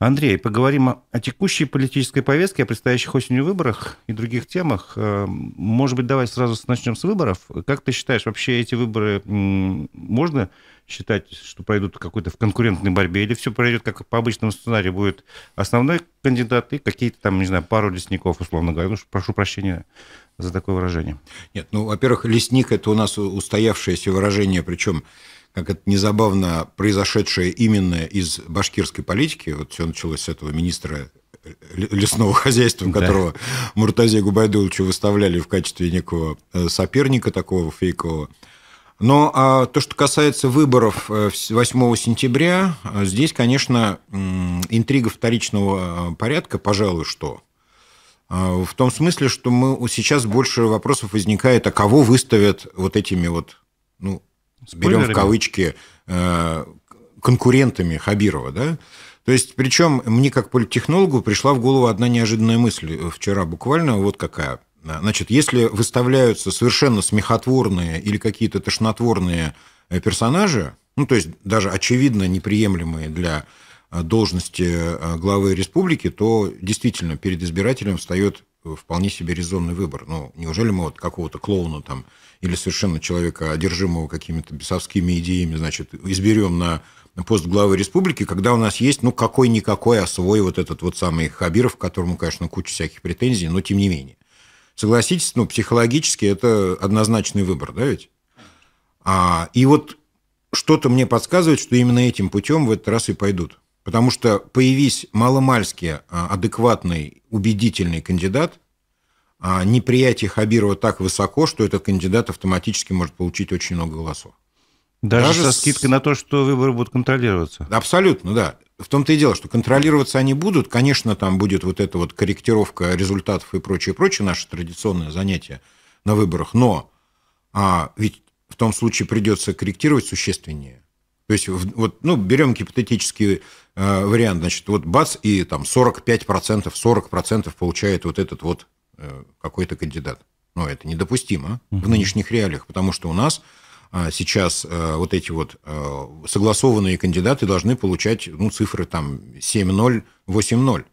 Андрей, поговорим о, о текущей политической повестке, о предстоящих осенью выборах и других темах. Э, может быть, давай сразу начнем с выборов. Как ты считаешь, вообще эти выборы можно считать, что пройдут какой-то в конкурентной борьбе, или все пройдет как по обычному сценарию, будет основной кандидат и какие-то там, не знаю, пару лесников, условно говоря. Ну, прошу прощения за такое выражение. Нет, ну, во-первых, лесник – это у нас устоявшееся выражение, причем как это незабавно произошедшее именно из башкирской политики, вот все началось с этого министра лесного хозяйства, которого да. Муртазе Губайдуловичу выставляли в качестве некого э, соперника такого фейкового. Но а то, что касается выборов 8 э, сентября, э, здесь, конечно, интрига вторичного порядка, пожалуй, что. В том смысле, что мы, сейчас больше вопросов возникает, а кого выставят вот этими вот, ну, берем в кавычки, э, конкурентами Хабирова, да? То есть, причем мне как политтехнологу пришла в голову одна неожиданная мысль вчера буквально, вот какая. Значит, если выставляются совершенно смехотворные или какие-то тошнотворные э, персонажи, ну, то есть даже очевидно неприемлемые для э, должности главы республики, то действительно перед избирателем встает вполне себе резонный выбор. Ну, неужели мы вот какого-то клоуна там или совершенно человека, одержимого какими-то бесовскими идеями, значит, изберем на пост главы республики, когда у нас есть, ну, какой-никакой, а свой вот этот вот самый Хабиров, к которому, конечно, куча всяких претензий, но тем не менее. Согласитесь, ну, психологически это однозначный выбор, да ведь? А, и вот что-то мне подсказывает, что именно этим путем в этот раз и пойдут. Потому что появись маломальски а, адекватный, убедительный кандидат, а неприятие Хабирова так высоко, что этот кандидат автоматически может получить очень много голосов. Даже, Даже со скидкой с... на то, что выборы будут контролироваться. Абсолютно, да. В том-то и дело, что контролироваться они будут. Конечно, там будет вот эта вот корректировка результатов и прочее, прочее, наше традиционное занятие на выборах. Но а, ведь в том случае придется корректировать существеннее. То есть, вот, ну, берем гипотетический э, вариант, значит, вот бац, и там 45%, 40% получает вот этот вот Э, какой-то кандидат. Но это недопустимо угу. в нынешних реалиях, потому что у нас а, сейчас э, вот эти вот э, согласованные кандидаты должны получать ну, цифры там 7-0, 8-0.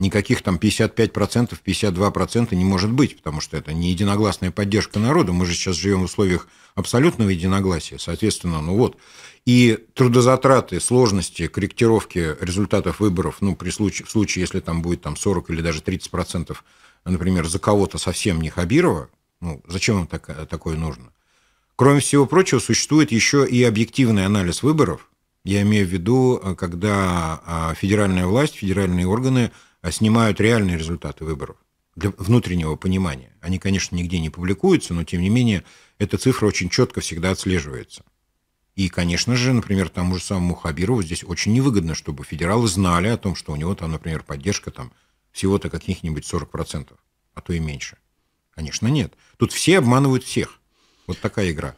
Никаких там 55%, 52% не может быть, потому что это не единогласная поддержка народа. Мы же сейчас живем в условиях абсолютного единогласия. Соответственно, ну вот. И трудозатраты, сложности корректировки результатов выборов, ну, при случае, в случае, если там будет там 40 или даже 30 процентов, например, за кого-то совсем не Хабирова, ну, зачем вам так, такое нужно? Кроме всего прочего, существует еще и объективный анализ выборов. Я имею в виду, когда а, федеральная власть, федеральные органы снимают реальные результаты выборов для внутреннего понимания. Они, конечно, нигде не публикуются, но, тем не менее, эта цифра очень четко всегда отслеживается. И, конечно же, например, тому же самому Хабирову здесь очень невыгодно, чтобы федералы знали о том, что у него там, например, поддержка там всего-то каких-нибудь 40%, а то и меньше. Конечно, нет. Тут все обманывают всех. Вот такая игра.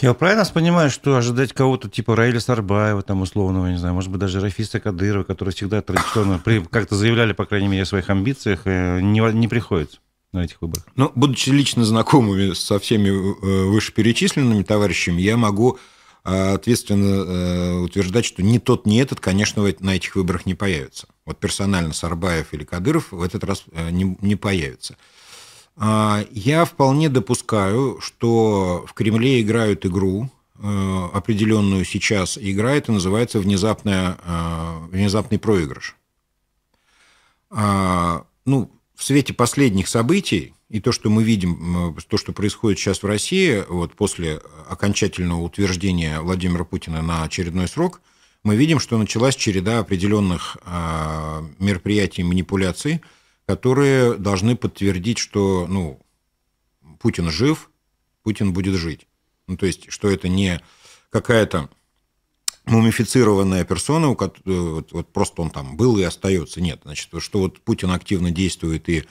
Я правильно понимаю, что ожидать кого-то типа Раиля Сарбаева, там, условного, не знаю, может быть, даже Рафиса Кадырова, который всегда традиционно как-то заявляли, по крайней мере, о своих амбициях, э, не, не приходится на этих выборах? Ну, будучи лично знакомыми со всеми э, вышеперечисленными товарищами, я могу а, ответственно э, утверждать, что ни тот, ни этот, конечно, на этих выборах не появится. Вот персонально Сарбаев или Кадыров в этот раз э, не, не появится. А, я вполне допускаю, что в Кремле играют игру, э, определенную сейчас игра, это называется внезапная, внезапный проигрыш. А, ну, в свете последних событий и то, что мы видим, то, что происходит сейчас в России, вот после окончательного утверждения Владимира Путина на очередной срок, мы видим, что началась череда определенных а, мероприятий и манипуляций, которые должны подтвердить, что ну, Путин жив, Путин будет жить. Ну, то есть, что это не какая-то мумифицированная персона, вот, вот просто он там был и остается. Нет, значит, что вот Путин активно действует и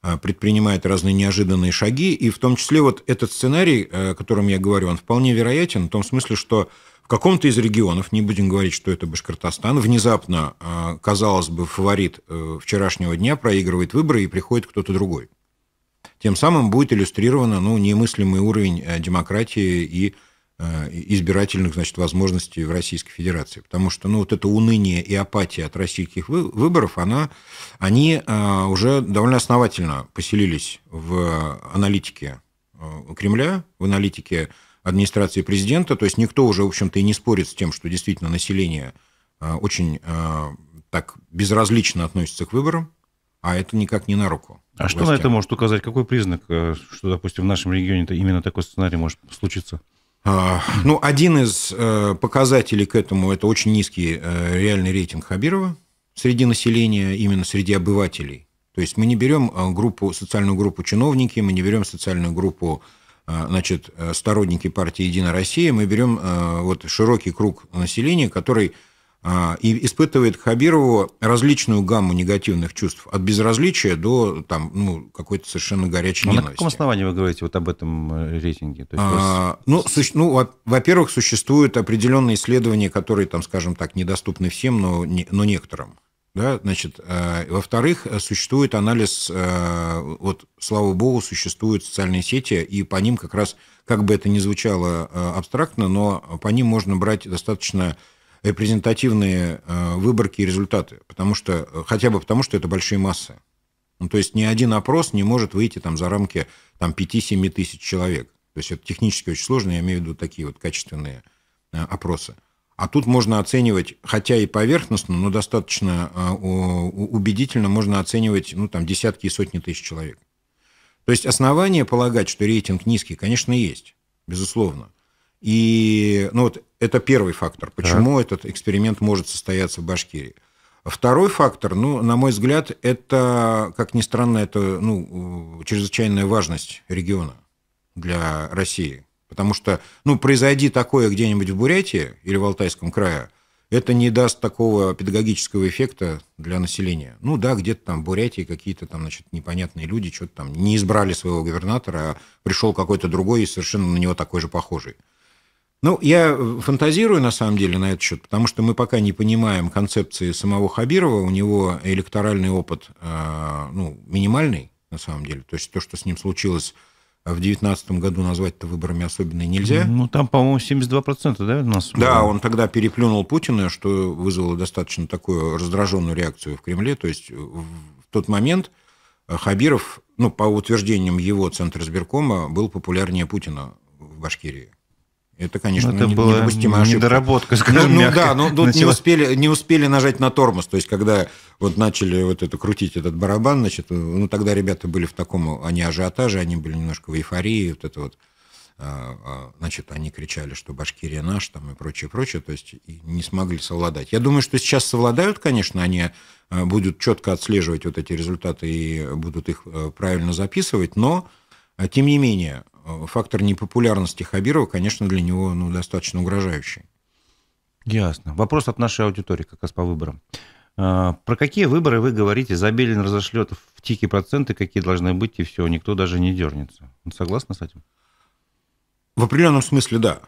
а, предпринимает разные неожиданные шаги, и в том числе вот этот сценарий, о котором я говорю, он вполне вероятен в том смысле, что каком-то из регионов, не будем говорить, что это Башкортостан, внезапно, а, казалось бы, фаворит э, вчерашнего дня проигрывает выборы и приходит кто-то другой. Тем самым будет иллюстрировано ну, немыслимый уровень э, демократии и избирательных значит, возможностей в Российской Федерации. Потому что ну, вот это уныние и апатия от российских выборов, она, они уже довольно основательно поселились в аналитике Кремля, в аналитике администрации президента. То есть никто уже, в общем-то, и не спорит с тем, что действительно население очень так безразлично относится к выборам, а это никак не на руку. А властям. что на это может указать? Какой признак, э, что, допустим, в нашем регионе именно такой сценарий может случиться? А, ну, один из э, показателей к этому – это очень низкий э, реальный рейтинг Хабирова среди населения, именно среди обывателей. То есть мы не берем группу, социальную группу чиновники, мы не берем социальную группу значит, сторонники партии «Единая Россия», мы берем вот широкий круг населения, который а, и испытывает Хабирову различную гамму негативных чувств, от безразличия до там, ну, какой-то совершенно горячей Но ненависти. На каком основании вы говорите вот об этом э, рейтинге? То есть а, ну, су- ну, во-первых, существуют определенные исследования, которые, там, скажем так, недоступны всем, но, не, но некоторым. Да, значит, э, во-вторых, существует анализ, э, вот, слава богу, существуют социальные сети, и по ним как раз, как бы это ни звучало э, абстрактно, но по ним можно брать достаточно репрезентативные э, выборки и результаты, потому что, э, хотя бы потому, что это большие массы. Ну, то есть ни один опрос не может выйти там, за рамки там, 5-7 тысяч человек. То есть это технически очень сложно, я имею в виду такие вот качественные э, опросы. А тут можно оценивать, хотя и поверхностно, но достаточно убедительно можно оценивать ну, там, десятки и сотни тысяч человек. То есть основания полагать, что рейтинг низкий, конечно, есть, безусловно. И ну, вот это первый фактор, почему так. этот эксперимент может состояться в Башкирии. Второй фактор, ну, на мой взгляд, это, как ни странно, это ну, чрезвычайная важность региона для России. Потому что, ну, произойди такое где-нибудь в Бурятии или в Алтайском крае, это не даст такого педагогического эффекта для населения. Ну да, где-то там в Бурятии какие-то там, значит, непонятные люди что-то там не избрали своего губернатора, а пришел какой-то другой и совершенно на него такой же похожий. Ну, я фантазирую на самом деле на этот счет, потому что мы пока не понимаем концепции самого Хабирова, у него электоральный опыт э, ну, минимальный, на самом деле. То есть то, что с ним случилось в 2019 году, назвать-то выборами особенно нельзя. Ну, там, по-моему, 72%, да, у нас? Да, он тогда переплюнул Путина, что вызвало достаточно такую раздраженную реакцию в Кремле. То есть в тот момент Хабиров, ну, по утверждениям его Центра избиркома, был популярнее Путина в Башкирии. Это, конечно, это не, была недопустимая ошибка. недоработка, скажем Ну, ну да, но тут не успели, не успели нажать на тормоз. То есть, когда вот начали вот это крутить этот барабан, значит, ну, тогда ребята были в таком, они ажиотаже, они были немножко в эйфории, вот это вот, а, а, значит, они кричали, что Башкирия наш, там и прочее, прочее, то есть не смогли совладать. Я думаю, что сейчас совладают, конечно, они а, будут четко отслеживать вот эти результаты и будут их правильно записывать, но, тем не менее, фактор непопулярности Хабирова, конечно, для него ну, достаточно угрожающий. Ясно. Вопрос от нашей аудитории как раз по выборам. А, про какие выборы вы говорите? Забелин разошлет в тики проценты, какие должны быть, и все, никто даже не дернется. Согласны с этим? В определенном смысле, да.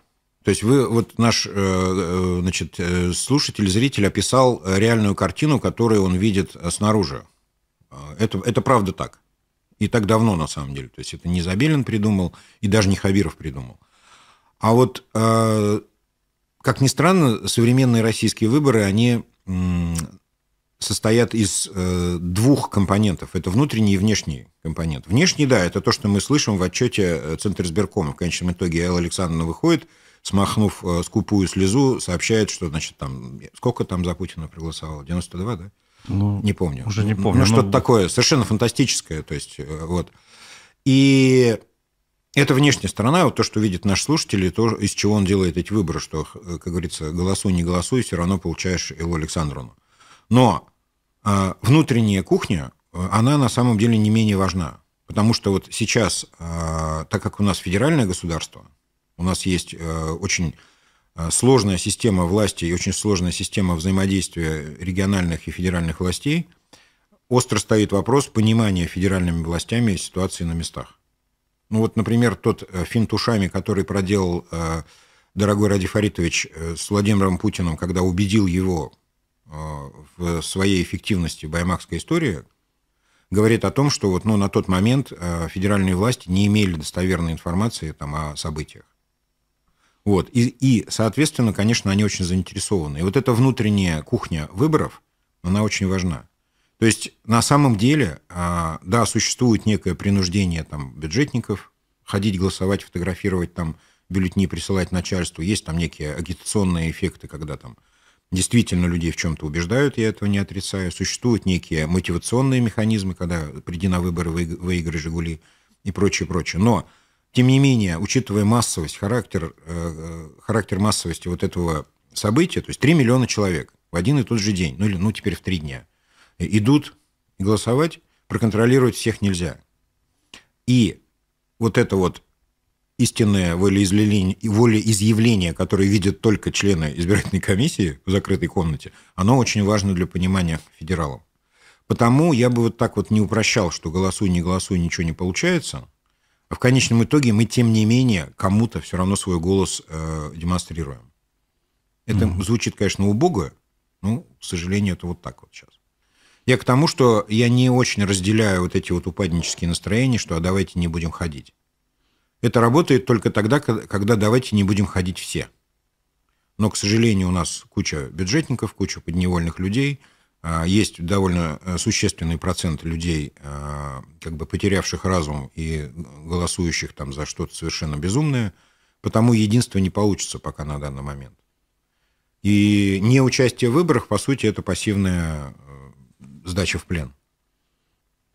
То есть вы, вот наш э, э, значит, э, слушатель, зритель описал реальную картину, которую он видит снаружи. Это, это правда так. И так давно, на самом деле. То есть это не Забелин придумал, и даже не Хабиров придумал. А вот, э, как ни странно, современные российские выборы, они состоят из э, двух компонентов. Это внутренний и внешний компонент. Внешний, да, это то, что мы слышим в отчете э, Центра избиркома. В конечном итоге Элла Александровна выходит, смахнув скупую слезу, сообщает, что, значит, там, сколько там за Путина проголосовало? 92, да? Ну, не помню. Уже не помню. Ну, что-то но... такое, совершенно фантастическое. То есть, э, вот. И это внешняя сторона, вот то, что видит наш слушатель, и то, из чего он делает эти выборы, что, как говорится, голосуй, не голосуй, все равно получаешь Эллу Александровну. Но э, внутренняя кухня, э, она на самом деле не менее важна. Потому что вот сейчас, э, так как у нас федеральное государство, у нас есть э, очень Э, сложная система власти и очень сложная система взаимодействия региональных и федеральных властей, остро стоит вопрос понимания федеральными властями ситуации на местах. Ну вот, например, тот э, финт ушами, который проделал э, дорогой Ради Фаритович с Владимиром Путиным, когда убедил его в своей эффективности баймакской истории, говорит о том, что вот, ну, на тот момент федеральные власти не имели достоверной информации там, о событиях. Вот. И, и, соответственно, конечно, они очень заинтересованы. И вот эта внутренняя кухня выборов, она очень важна. То есть, на самом деле, а, да, существует некое принуждение там, бюджетников ходить голосовать, фотографировать там бюллетени, присылать начальству. Есть там некие агитационные эффекты, когда там действительно людей в чем-то убеждают, я этого не отрицаю. Существуют некие мотивационные механизмы, когда приди на выборы, выиграй «Жигули» и прочее, прочее. Но, тем не менее, учитывая массовость, характер, э, характер массовости вот этого события, то есть 3 миллиона человек в один и тот же день, ну или ну теперь в три дня, идут голосовать, проконтролировать всех нельзя. И вот это вот истинное волеизъявление, волеизъявление, которое видят только члены избирательной комиссии в закрытой комнате, оно очень важно для понимания федералов. Потому я бы вот так вот не упрощал, что голосуй, не голосуй, ничего не получается. В конечном итоге мы, тем не менее, кому-то все равно свой голос э, демонстрируем. Это mm-hmm. звучит, конечно, убого, но, к сожалению, это вот так вот сейчас. Я к тому, что я не очень разделяю вот эти вот упаднические настроения, что а давайте не будем ходить. Это работает только тогда, когда давайте не будем ходить все. Но, к сожалению, у нас куча бюджетников, куча подневольных людей, есть довольно э, существенный процент людей, а, как бы потерявших разум и голосующих там за что-то совершенно безумное, потому единство не получится пока на данный момент. И неучастие в выборах, по сути, это пассивная э, сдача в плен.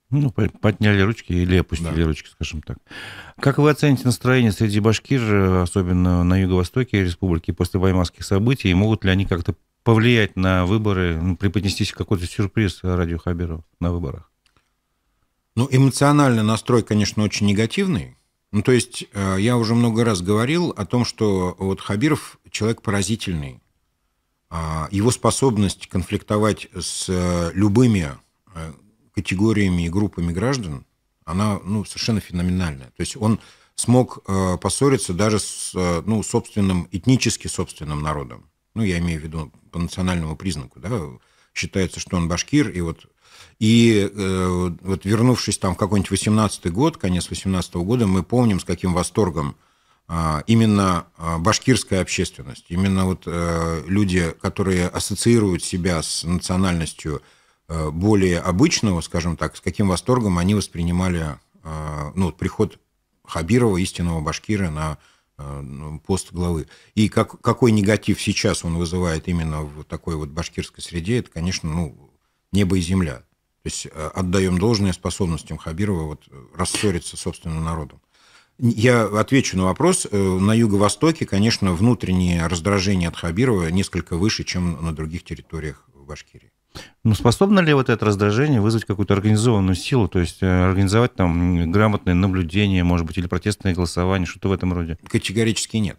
Ну, подняли ручки или опустили да. ручки, скажем так. Как вы оцените настроение среди башкир, особенно на юго-востоке республики, после ваймарских событий? Могут ли они как-то повлиять на выборы, ну, преподнестись какой-то сюрприз радио Хабиров на выборах? Ну, эмоциональный настрой, конечно, очень негативный. Ну, то есть, э, я уже много раз говорил о том, что вот Хабиров человек поразительный. А, его способность конфликтовать с э, любыми э, категориями и группами граждан, она ну, совершенно феноменальная. То есть он смог поссориться даже с ну, собственным, этнически собственным народом. Ну, я имею в виду по национальному признаку. Да? Считается, что он башкир, и вот и э, вот вернувшись там в какой-нибудь 18 год, конец 18 года, мы помним, с каким восторгом э, именно э, башкирская общественность, именно вот э, люди, которые ассоциируют себя с национальностью Э, более обычного, скажем так, с каким восторгом они воспринимали э, ну, приход Хабирова, истинного башкира, на пост главы. И как, какой негатив сейчас он вызывает именно в такой вот башкирской среде, это, конечно, ну, небо и земля. То есть отдаем должное способностям Хабирова вот, рассориться с собственным народом. Я отвечу на вопрос. На юго-востоке, конечно, внутреннее раздражение от Хабирова несколько выше, чем на других территориях Башкирии. Ну, способно ли вот это раздражение вызвать какую-то организованную силу, то есть э, организовать там грамотное наблюдение, может быть, или протестное голосование, что-то в этом роде? Категорически нет.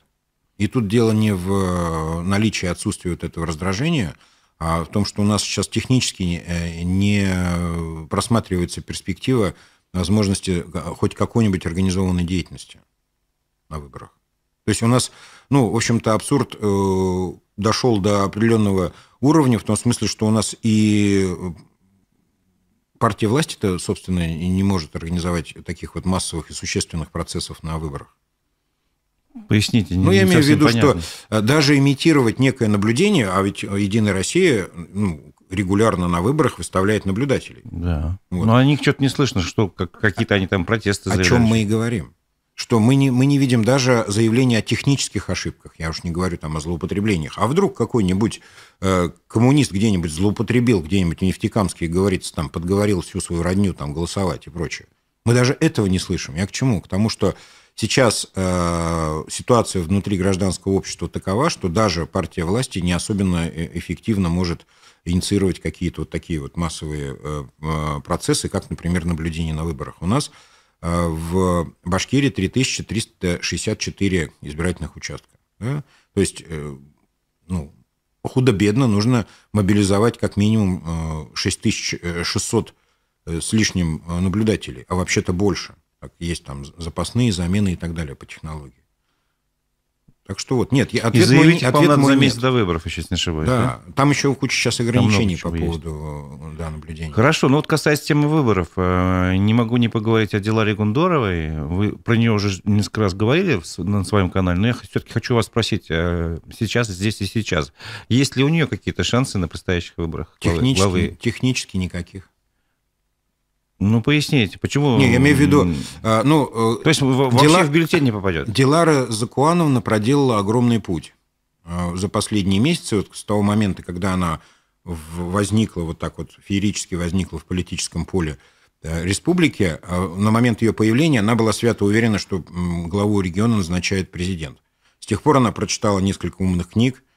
И тут дело не в э, наличии отсутствия вот этого раздражения, а в том, что у нас сейчас технически э, не просматривается перспектива возможности хоть какой-нибудь организованной деятельности на выборах. То есть у нас, ну, в общем-то, абсурд дошел до определенного уровня, в том смысле, что у нас и партия власти-то, собственно, не может организовать таких вот массовых и существенных процессов на выборах. Поясните. Не, ну, я имею в виду, понятно. что э, даже имитировать некое наблюдение, а ведь Единая Россия ну, регулярно на выборах выставляет наблюдателей. Да. Вот. Но о них что-то не слышно, что какие-то они там протесты заявляют. О чем мы и говорим что мы не, мы не видим даже заявления о технических ошибках, я уж не говорю там о злоупотреблениях. А вдруг какой-нибудь э, коммунист где-нибудь злоупотребил, где-нибудь в Нефтекамске, говорится, там, подговорил всю свою родню там, голосовать и прочее. Мы даже этого не слышим. Я к чему? К тому, что сейчас э, ситуация внутри гражданского общества такова, что даже партия власти не особенно э, эффективно может инициировать какие-то вот такие вот массовые э, э процессы, как, например, наблюдение на выборах. У нас в Башкирии 3364 избирательных участка. Да? То есть, э, ну, худо-бедно нужно мобилизовать как минимум 6600 э, с лишним наблюдателей, а вообще-то больше. Есть там запасные замены и так далее по технологии. Так что вот, нет, ответ и заявить, мой, ответ надо мой за месяц нет. до выборов, еще если не ошибаюсь. Да, да? там еще куча сейчас ограничений по поводу есть. да, наблюдения. Хорошо, ну вот касаясь темы выборов, э, не могу не поговорить о Диларе Гундоровой. Вы про нее уже несколько раз говорили на своем канале, но я все-таки хочу вас спросить э, сейчас, здесь и сейчас. Есть ли у нее какие-то шансы на предстоящих выборах? Технически, главы? технически никаких. Ну, поясните, почему... Не, я имею в виду... А, ну, То есть вообще дела... в бюллетень не попадет? Дилара Закуановна проделала огромный путь а, за последние месяцы, вот с того момента, когда она возникла, вот так вот феерически возникла в политическом поле э, республики, а, на момент ее появления она была свято уверена, что главу региона назначает президент. С тех пор она прочитала несколько умных книг, Э,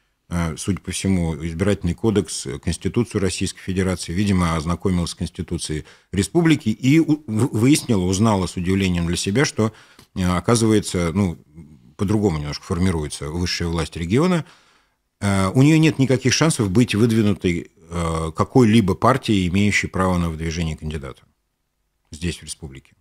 судя по всему, избирательный кодекс, э, Конституцию Российской Федерации, видимо, ознакомилась с Конституцией Республики и выяснила, узнала с удивлением для себя, что, э, оказывается, ну, по-другому немножко формируется высшая власть региона. У нее нет никаких шансов быть выдвинутой какой-либо партией, имеющей право на выдвижение кандидата здесь, в республике.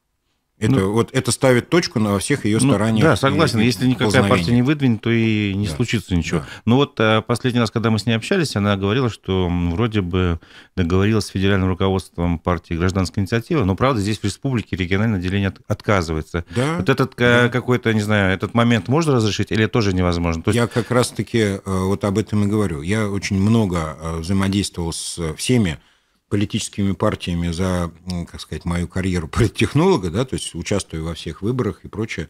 Это, ну, вот, это ставит точку на всех ее ну, стараниях. Ну, да, согласен. И, Если никакая партия не выдвинет, то и не да. случится ничего. Да. Но вот э, последний раз, когда мы с ней общались, она говорила, что вроде бы договорилась с федеральным руководством партии «Гражданская инициатива», но, правда, здесь в республике региональное отделение отказывается. Да, вот этот да. какой-то, не знаю, этот момент можно разрешить или тоже невозможно? То есть... Я как раз-таки э, вот об этом и говорю. Я очень много э, взаимодействовал с всеми политическими партиями за, как сказать, мою карьеру политтехнолога, да, то есть участвую во всех выборах и прочее,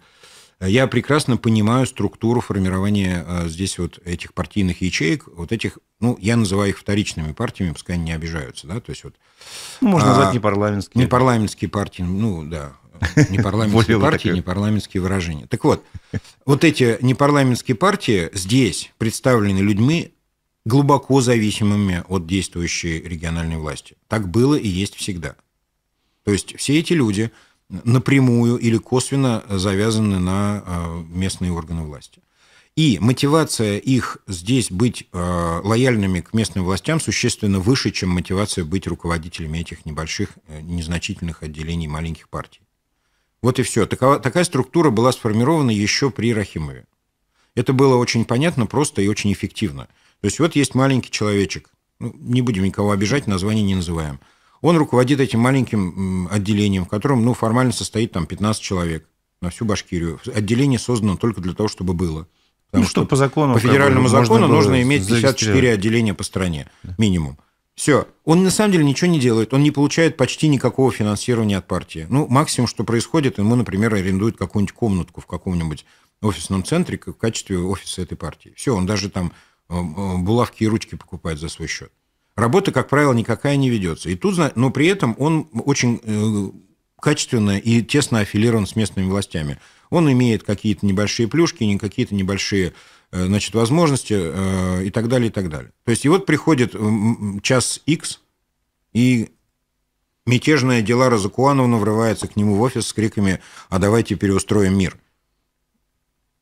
я прекрасно понимаю структуру формирования а, здесь вот этих партийных ячеек, вот этих, ну, я называю их вторичными партиями, пускай они не обижаются, да, то есть вот... Ну, можно а, назвать непарламентские. Непарламентские партии, ну, да, непарламентские партии, непарламентские выражения. Так вот, вот эти непарламентские партии здесь представлены людьми, глубоко зависимыми от действующей региональной власти. Так было и есть всегда. То есть все эти люди напрямую или косвенно завязаны на э, местные органы власти. И мотивация их здесь быть э, лояльными к местным властям существенно выше, чем мотивация быть руководителями этих небольших, э, незначительных отделений маленьких партий. Вот и все. Такова, такая структура была сформирована еще при Рахимове. Это было очень понятно, просто и очень эффективно – то есть вот есть маленький человечек, ну, не будем никого обижать, название не называем. Он руководит этим маленьким отделением, в котором ну, формально состоит там 15 человек на всю Башкирию. Отделение создано только для того, чтобы было. Потому ну, что, по закону. По федеральному закону нужно иметь 54 отделения по стране, минимум. Все. Он на самом деле ничего не делает. Он не получает почти никакого финансирования от партии. Ну, максимум, что происходит, ему, например, арендуют какую-нибудь комнатку в каком-нибудь офисном центре в качестве офиса этой партии. Все, он даже там булавки и ручки покупает за свой счет. Работа, как правило, никакая не ведется. И тут, но при этом он очень э, качественно и тесно аффилирован с местными властями. Он имеет какие-то небольшие плюшки, какие-то небольшие значит, возможности и так далее, и так далее. То есть, и вот приходит час X, и мятежная дела Разакуановна врывается к нему в офис с криками «А давайте переустроим мир».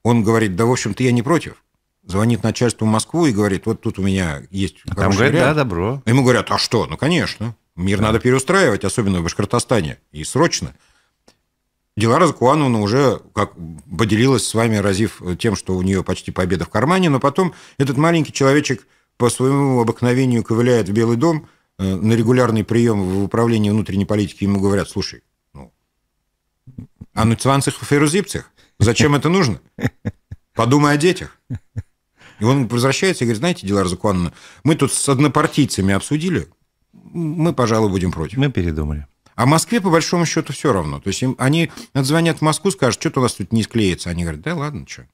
Он говорит, да, в общем-то, я не против звонит начальству в Москву и говорит, вот тут у меня есть а Там говорят, да, добро. Ему говорят, а что? Ну, конечно. Мир да. надо переустраивать, особенно в Башкортостане, и срочно. Дилара Закуановна уже как поделилась с вами, разив тем, что у нее почти победа в кармане, но потом этот маленький человечек по своему обыкновению ковыляет в Белый дом э, на регулярный прием в управлении внутренней политики, ему говорят, слушай, ну, а ну цванцах фейрузипцах, зачем это нужно? Подумай о детях. И он возвращается и говорит, знаете, Дилар Закуановна, мы тут с однопартийцами обсудили, мы, пожалуй, будем против. Мы передумали. А Москве, по большому счету, все равно. То есть им, они отзвонят в Москву, скажут, что-то у нас тут не склеится. Они говорят, да ладно, что.